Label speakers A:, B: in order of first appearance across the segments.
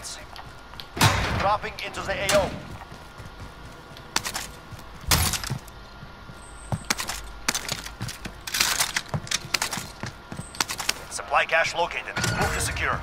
A: targets. Dropping into the AO. Supply cache located. Move to secure.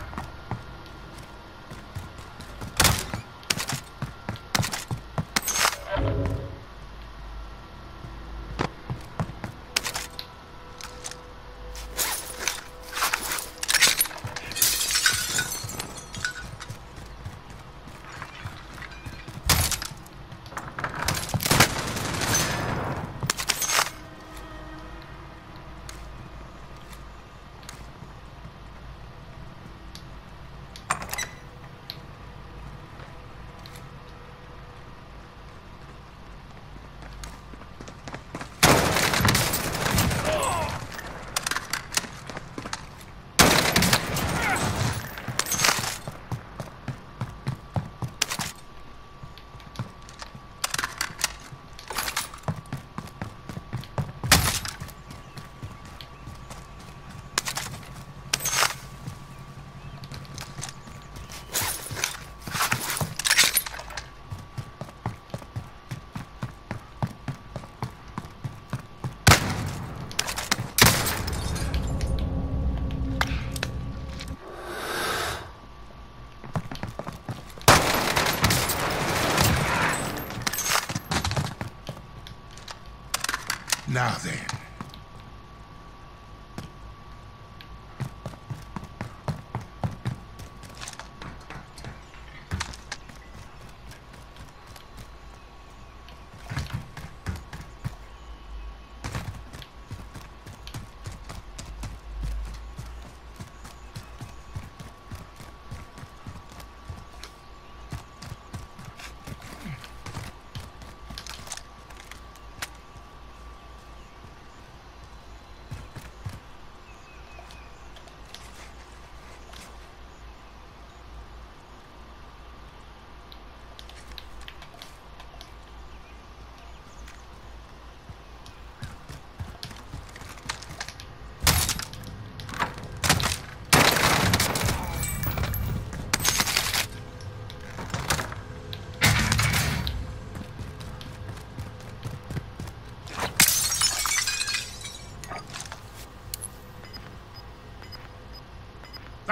B: Then.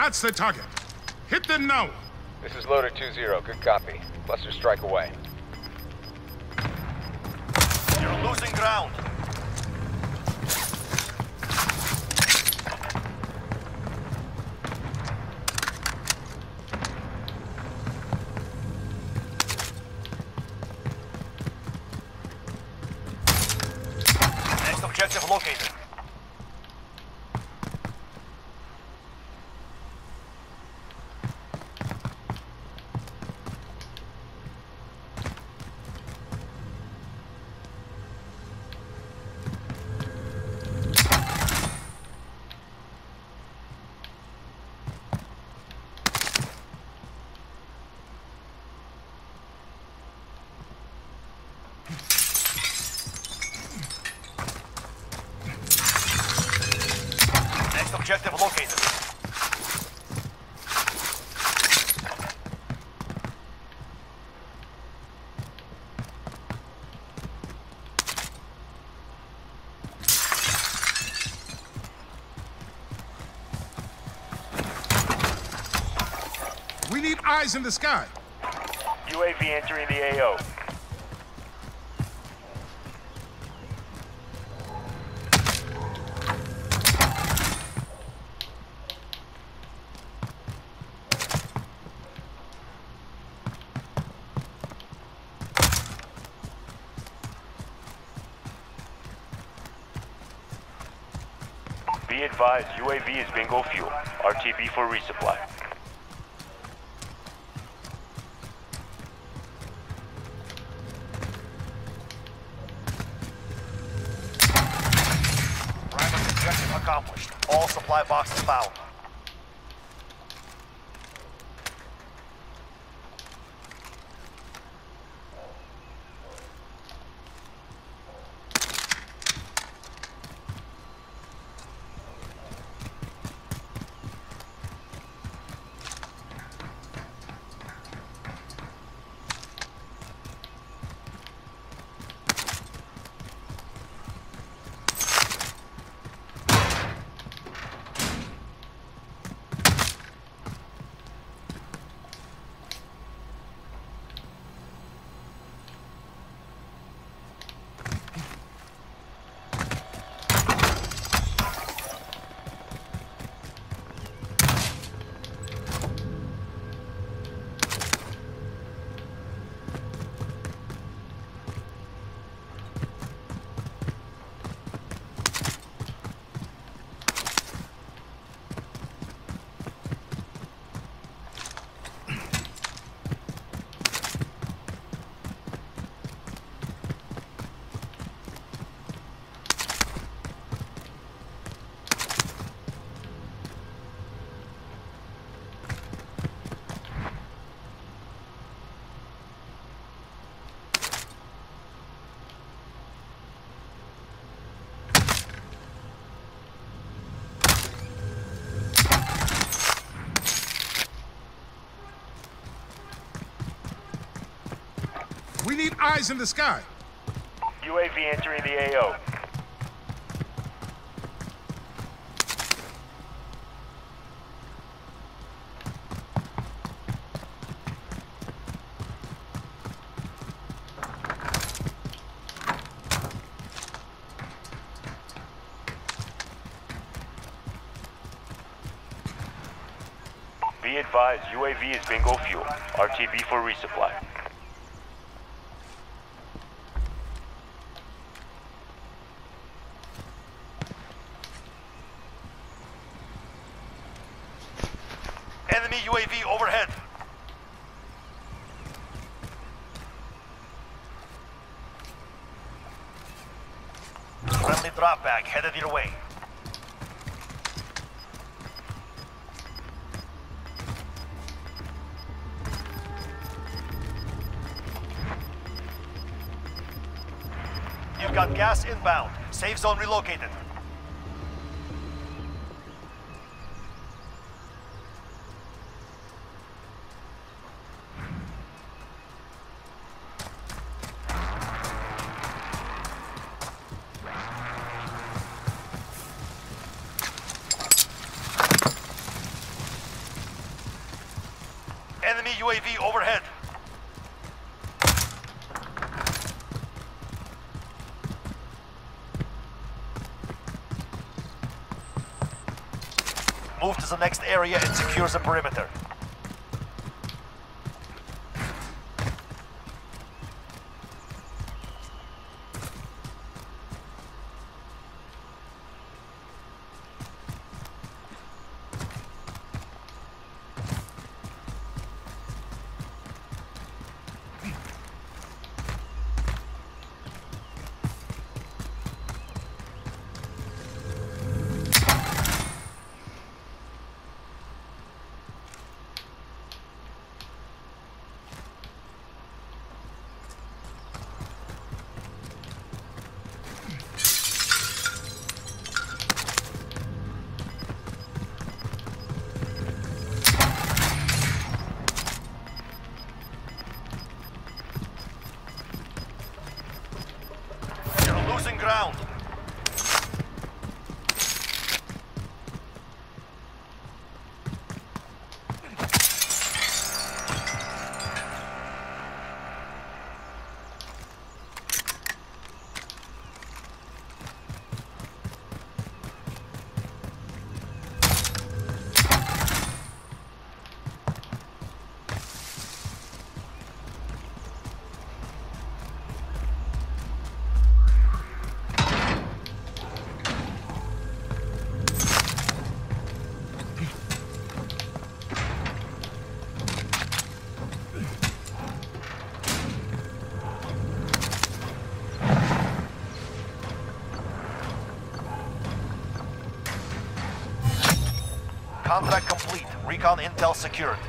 B: That's the target. Hit them now.
C: This is Loader 2-0. Good copy. Cluster strike away.
A: You're losing ground. Next objective located. Next objective located.
B: We need eyes in the sky.
A: UAV entering the AO. Be advised, UAV is bingo fuel. RTB for resupply. Objective accomplished. All supply boxes found.
B: Eyes in the sky.
D: UAV entering the AO. Be advised, UAV is bingo fuel. RTB for resupply.
A: Enemy UAV overhead. Friendly drop bag headed your way. You've got gas inbound. Safe zone relocated. Enemy UAV overhead. Move to the next area and secure the perimeter. Ground. Contract complete. Recon intel secured.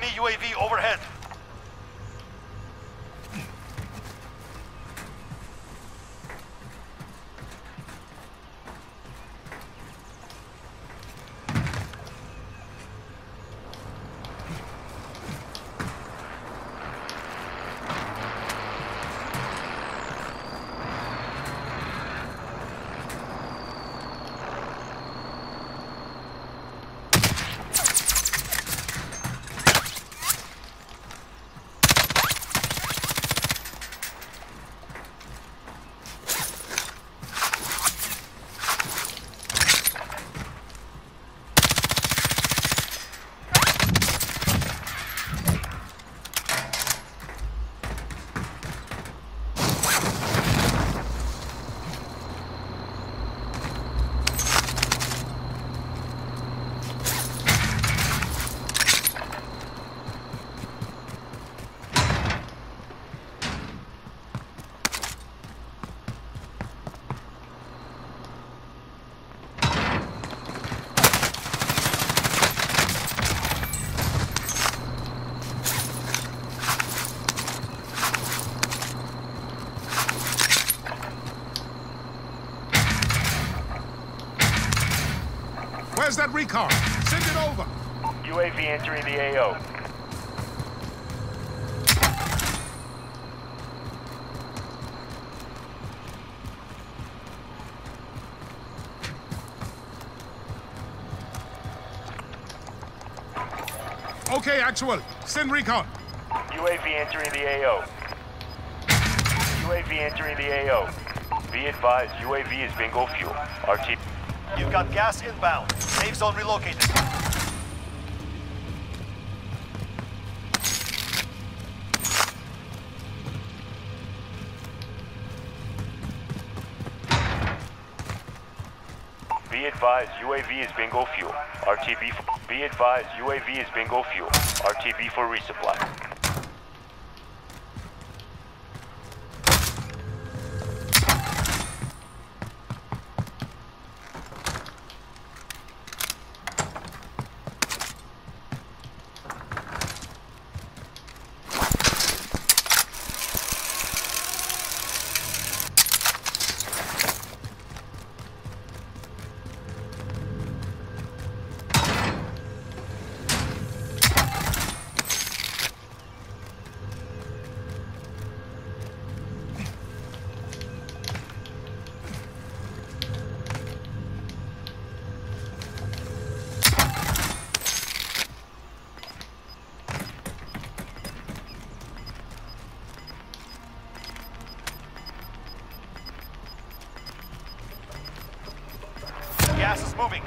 A: Enemy UAV overhead.
B: Where's that recon? Send it over.
D: UAV entering the AO.
B: Okay, actual. Send recon.
D: UAV entering the AO. UAV entering the AO. Be advised, UAV is bingo fuel. RT.
A: You've got gas inbound. Safe zone relocated.
D: Be advised, UAV is bingo fuel. RTB. Be advised, UAV is bingo fuel. RTB for resupply.
A: Gas is moving.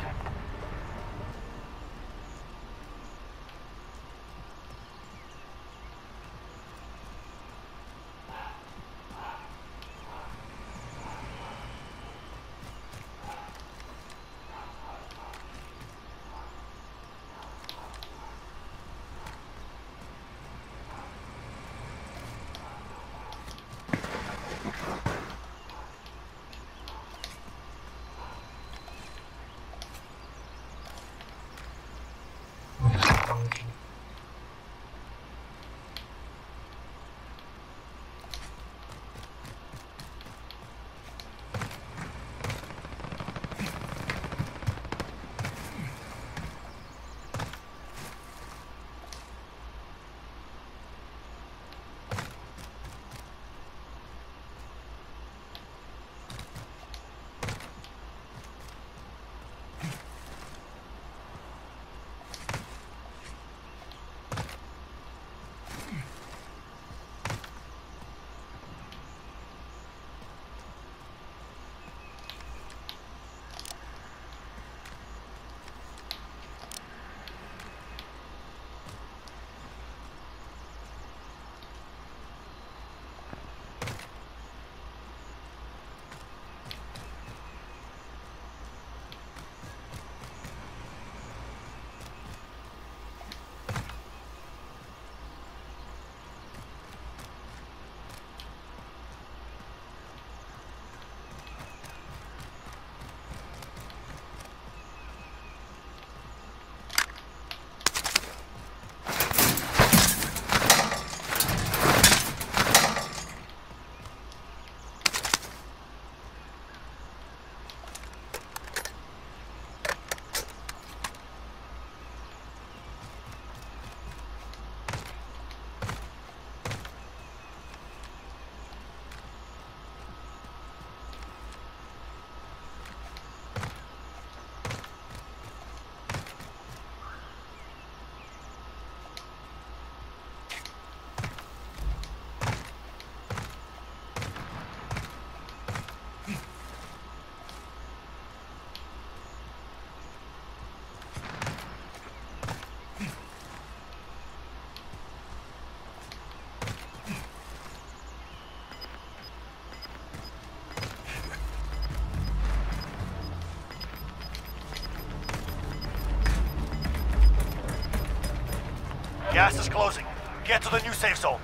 A: Gas is closing. Get to the new safe zone.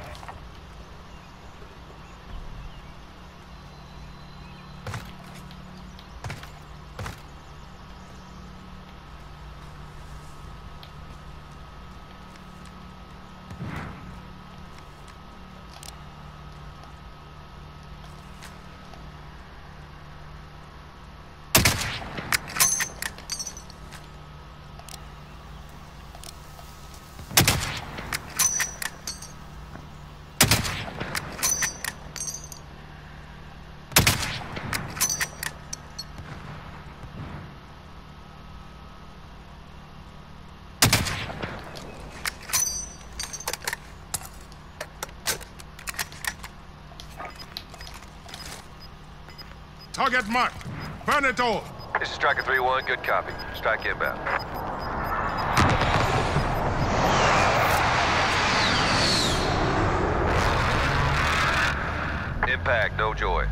B: Target marked. Burn it all.
C: This is Striker 3-1, good copy. Strike inbound. Impact, no joy.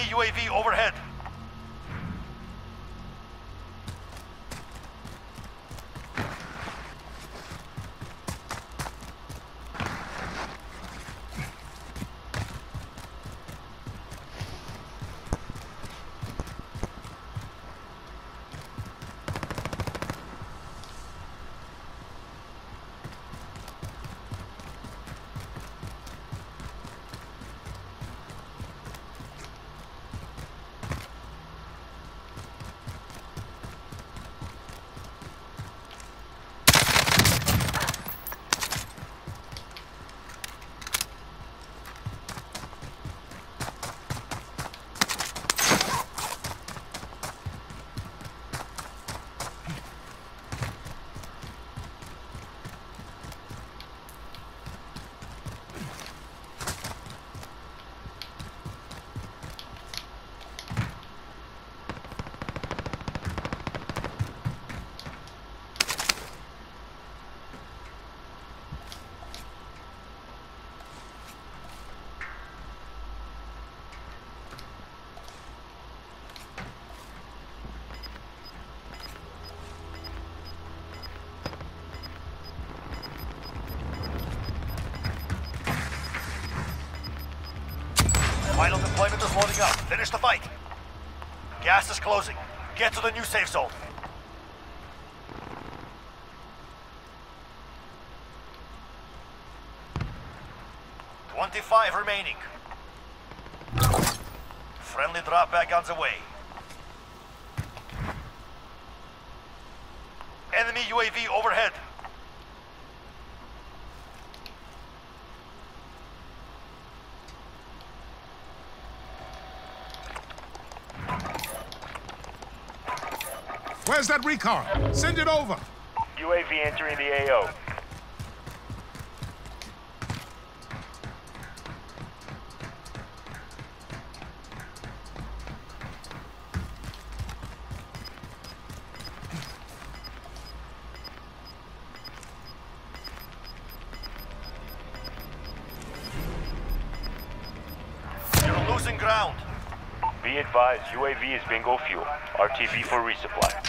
A: Enemy UAV overhead. Deployment is loading up. Finish the fight. Gas is closing. Get to the new safe zone. Twenty-five remaining. Friendly drop back on the way. Enemy UAV overhead.
B: Where's that recon? Send it over.
D: UAV entering the AO.
A: You're losing ground.
D: Be advised, UAV is bingo fuel. RTB for resupply.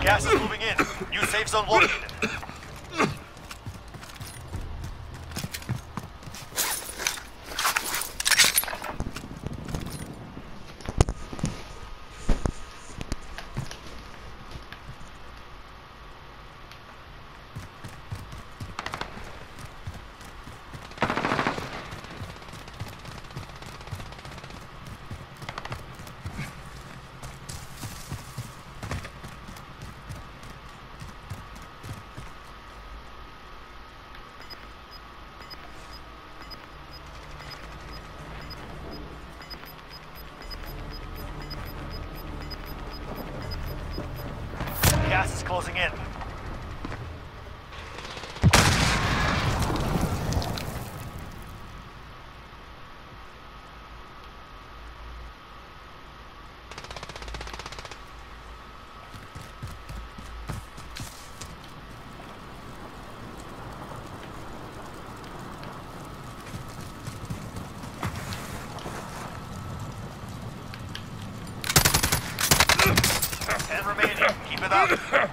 A: Gas is moving in. New safe zone located. closing in. remaining. Keep it up.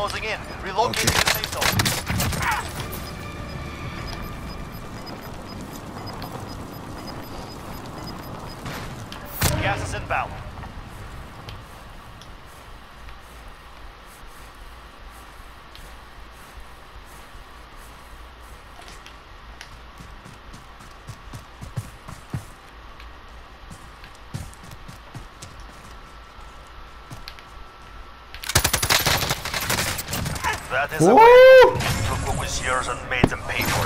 A: Closing in. Relocating
B: Okay.
A: That is a win.
E: Woo!
A: Took what was yours and made them pay for.